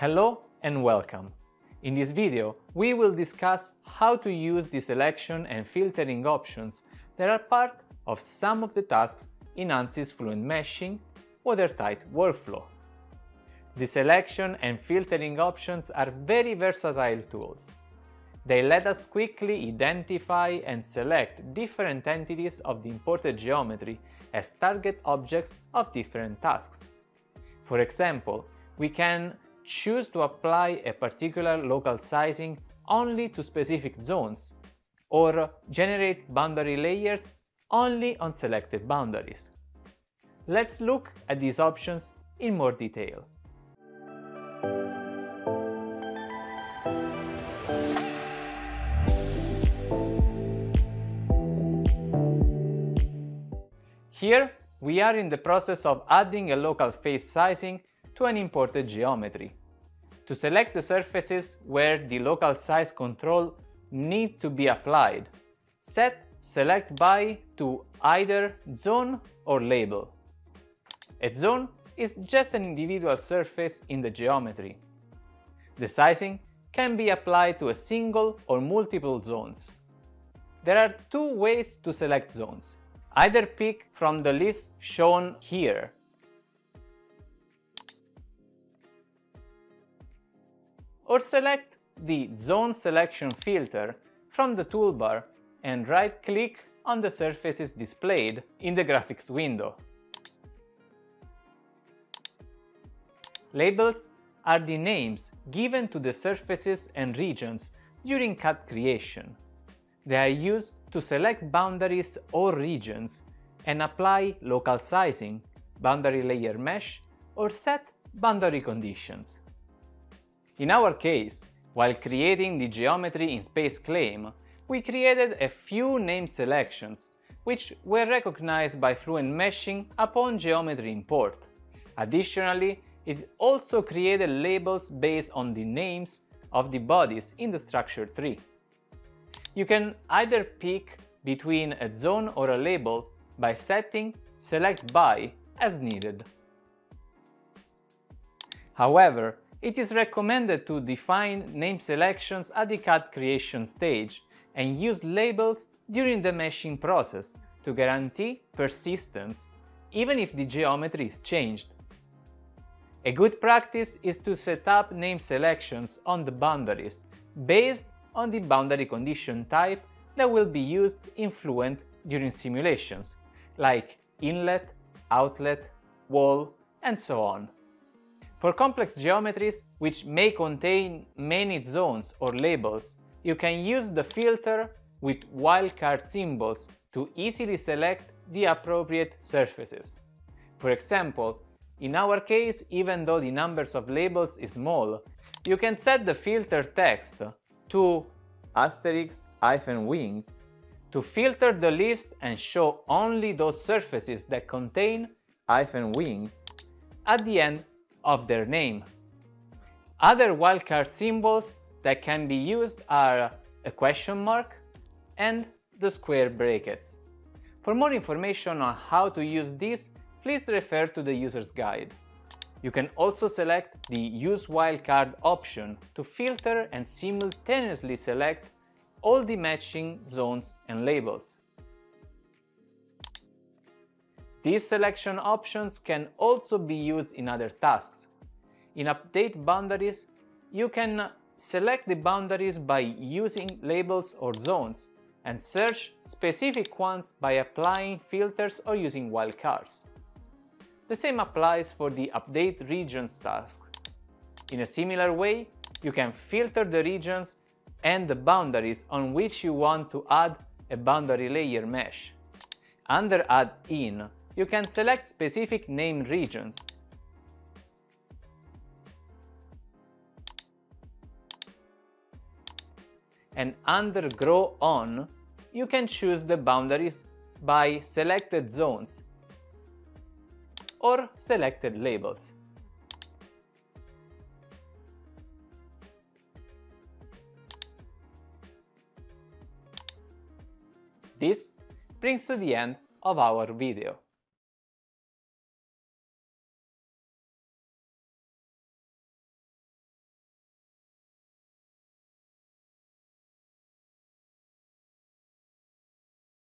Hello and welcome. In this video, we will discuss how to use the selection and filtering options that are part of some of the tasks in ANSYS Fluent Meshing watertight workflow. The selection and filtering options are very versatile tools. They let us quickly identify and select different entities of the imported geometry as target objects of different tasks. For example, we can choose to apply a particular local sizing only to specific zones, or generate boundary layers only on selected boundaries. Let's look at these options in more detail. Here, we are in the process of adding a local face sizing to an imported geometry. To select the surfaces where the local size control need to be applied, set Select by to either zone or label. A zone is just an individual surface in the geometry. The sizing can be applied to a single or multiple zones. There are two ways to select zones. Either pick from the list shown here or select the Zone Selection filter from the toolbar and right-click on the surfaces displayed in the graphics window. Labels are the names given to the surfaces and regions during CAD creation. They are used to select boundaries or regions and apply local sizing, boundary layer mesh, or set boundary conditions. In our case, while creating the geometry in SpaceClaim, we created a few name selections, which were recognized by Fluent Meshing upon geometry import. Additionally, it also created labels based on the names of the bodies in the structure tree. You can either pick between a zone or a label by setting Select By as needed. However, it is recommended to define name selections at the CAD creation stage and use labels during the meshing process to guarantee persistence even if the geometry is changed. A good practice is to set up name selections on the boundaries based on the boundary condition type that will be used in Fluent during simulations, like inlet, outlet, wall, and so on. For complex geometries, which may contain many zones or labels, you can use the filter with wildcard symbols to easily select the appropriate surfaces. For example, in our case, even though the numbers of labels is small, you can set the filter text to asterisk hyphen wing to filter the list and show only those surfaces that contain hyphen wing at the end of their name. Other wildcard symbols that can be used are a question mark and the square brackets. For more information on how to use these, please refer to the user's guide. You can also select the Use Wildcard option to filter and simultaneously select all the matching zones and labels. These selection options can also be used in other tasks. In Update Boundaries, you can select the boundaries by using labels or zones and search specific ones by applying filters or using wildcards. The same applies for the Update Regions task. In a similar way, you can filter the regions and the boundaries on which you want to add a boundary layer mesh. Under Add In, you can select specific name regions. And under Grow On, you can choose the boundaries by selected zones or selected labels. This brings to the end of our video.